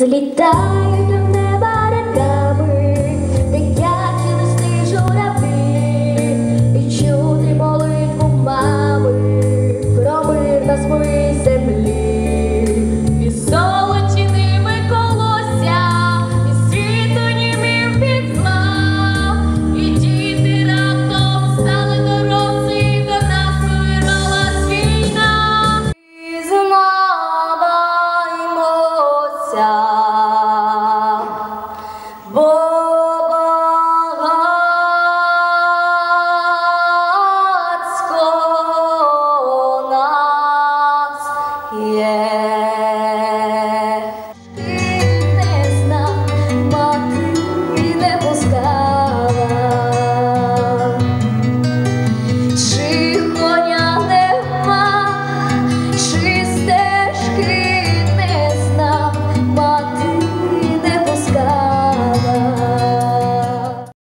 Злітають до Чи коня нема, чи